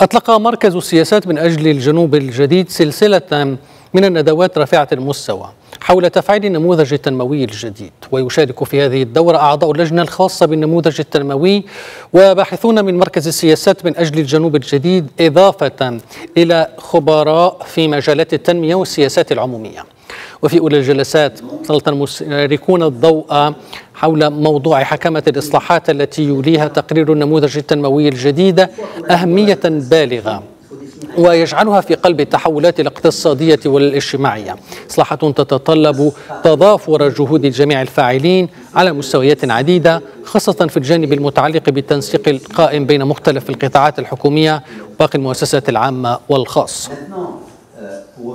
أطلق مركز السياسات من أجل الجنوب الجديد سلسلة من الندوات رافعة المستوى حول تفعيل النموذج التنموي الجديد ويشارك في هذه الدورة أعضاء اللجنة الخاصة بالنموذج التنموي وباحثون من مركز السياسات من أجل الجنوب الجديد إضافة إلى خبراء في مجالات التنمية والسياسات العمومية. وفي أولى الجلسات سلط المشاركون الضوء حول موضوع حكمة الإصلاحات التي يوليها تقرير النموذج التنموي الجديد أهمية بالغة ويجعلها في قلب التحولات الاقتصادية والاجتماعية. إصلاحات تتطلب تضافر جهود جميع الفاعلين على مستويات عديدة خاصة في الجانب المتعلق بالتنسيق القائم بين مختلف القطاعات الحكومية وباقي المؤسسات العامة والخاصة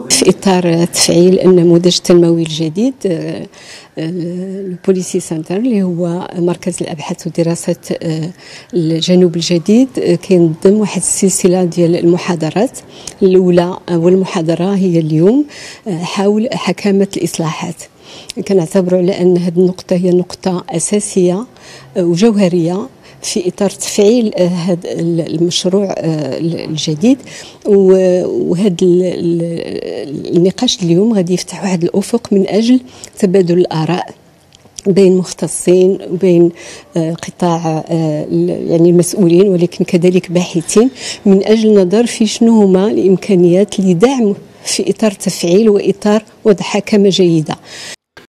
في إطار تفعيل النموذج التنموي الجديد البوليسي سنتر اللي هو مركز الأبحاث ودراسه الجنوب الجديد كينظم واحد السلسلة ديال المحاضرات. الأولى والمحاضرة هي اليوم حول حكامة الإصلاحات. كنعتبروا على أن هذه النقطة هي نقطة أساسية وجوهرية في إطار تفعيل هذا المشروع الجديد. وهذا النقاش اليوم غادي يفتح واحد الأفق من أجل تبادل الآراء بين مختصين وبين قطاع يعني المسؤولين ولكن كذلك باحثين من أجل نظر في شنو هما الإمكانيات لدعم في إطار تفعيل وإطار وضع حكمه جيده